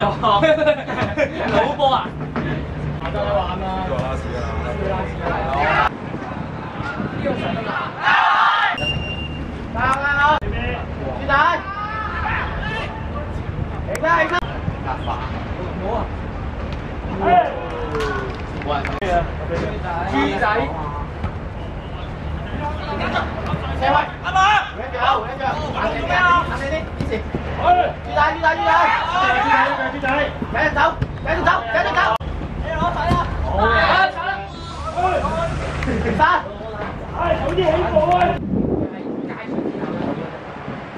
老波啊！得你玩啦。做拉屎啊！呢个场得啦。加油加油！猪仔，起啦起啦！冇啊！猪仔，射位，阿妈，回一脚，回一脚，硬定啲， 硬定啲，支持。猪仔猪仔猪仔，猪仔，继续走，继续走，继续走。你攞仔啦！好嘅。停晒。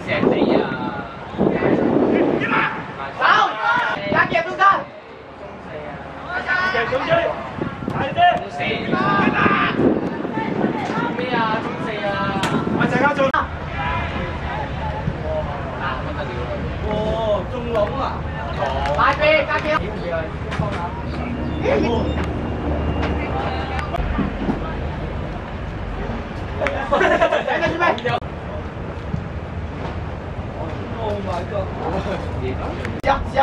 石地啊！ 中笼啊！大臂加夹。睇紧准备。Oh my god！试下试下。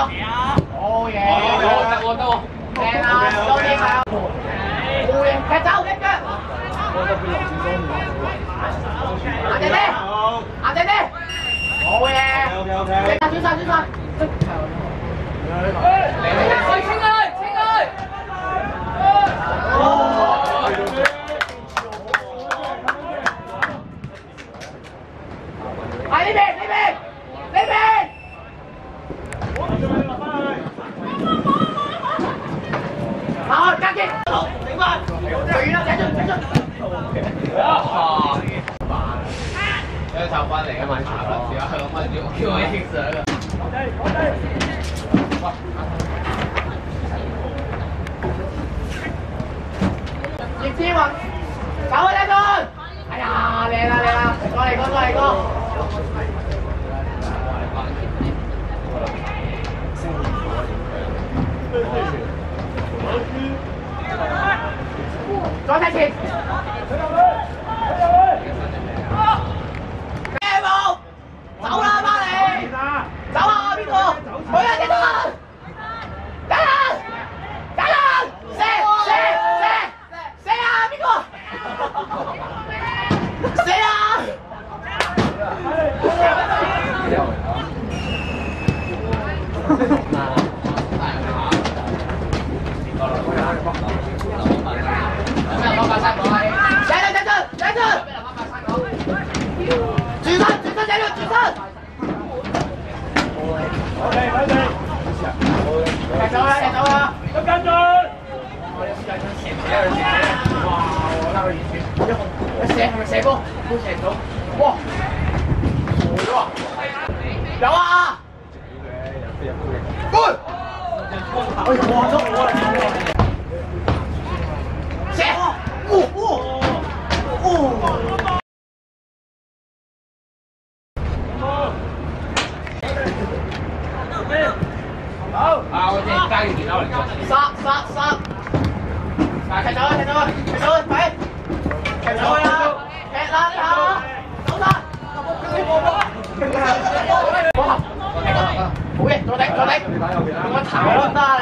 好嘢！我得我得我。正啊，多啲系啊。好嘢，踢走一脚。硬定啲，硬定啲。好嘢。 OK OK。轉晒轉晒。喂，清佢，清佢！喺呢邊，呢邊，呢邊。好，加擊，頂翻，最遠啦，頂住，頂住。有头发嚟嘅买茶啦，试下咁问住我叫我影相啊！叶志云，走啊，靓俊！哎呀，靓啦，靓啦，过嚟，过嚟，过嚟，过。再踢前。 射系咪射波？都射唔到。哇！冇咗啊！有啊！搬！哎呀！哇！都我嚟射！哇哇哇！好。啊！我哋加件电脑嚟做。杀杀杀！嗱，踢走啦，踢走啦，踢走啦，快！踢走啦， 踢啦呢下，走啦！哇！好嘢，再顶再顶，用个头都得啊你，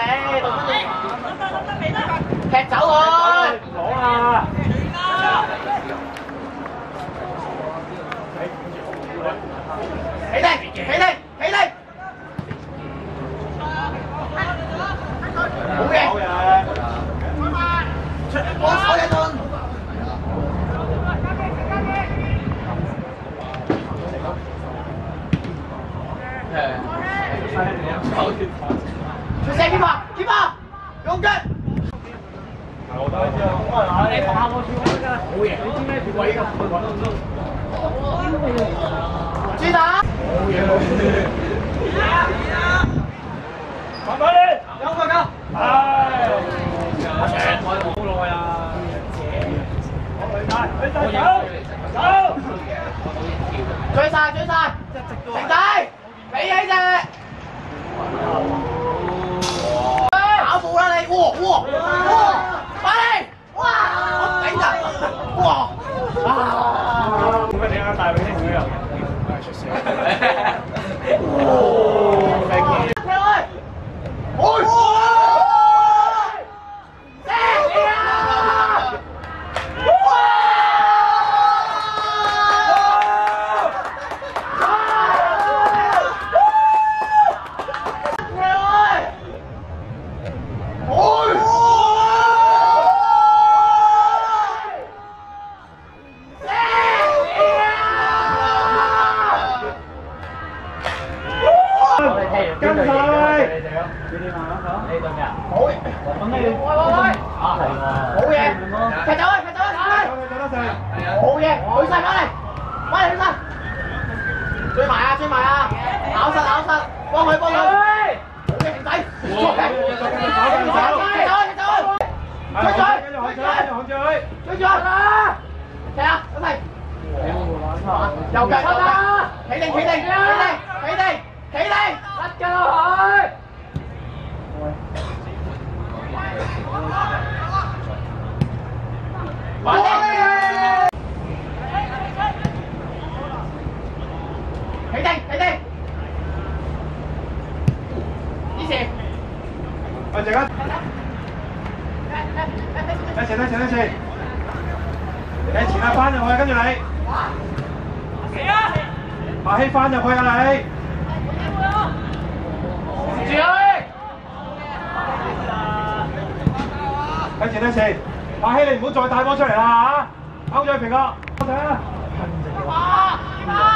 踢走佢！ 你学下我跳嗰阵，好嘢！你知咩跳位㗎？猪蛋。好嘢！有个㗎。阿长，我好耐啊！追晒追晒，停仔，俾起只，跑步啦你，哇哇哇， 跳去，Đi con nhà. Cối. Con đi. Ôi ôi ôi. Cối vậy. Phải tới, phải tới thôi. Cối vậy. Cối sao đó này. Qua đây sao. Chơi mày à, chơi mày à. Áo sao, áo sao. Con ơi, con ơi. Cối vậy, tay. Phải tới, phải tới. Chơi chơi. Chơi chơi. Chơi chơi. Thế à, cái này. Đầu cạnh, đầu cạnh. Thấy đây, thấy đây, thấy đây, thấy đây, thấy đây. Bắt cơ hả? 馬希翻入去啊你，住佢，睇住呢先，馬希你唔好再帶波出嚟啦嚇，勾咗佢平啊，多謝啊，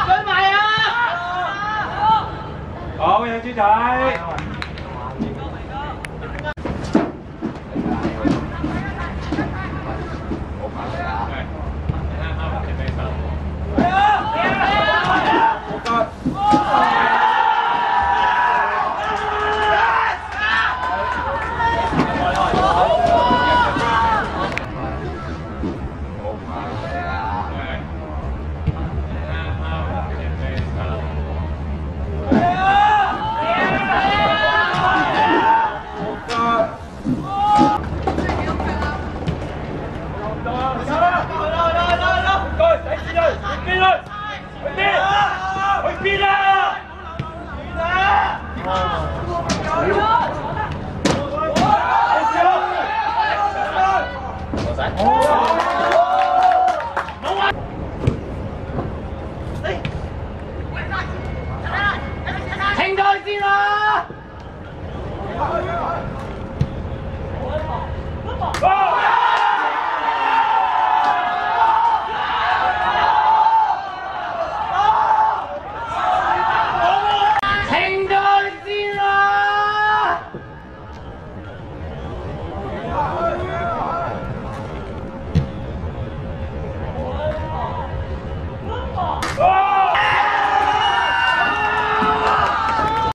追埋啊！好嘢豬仔。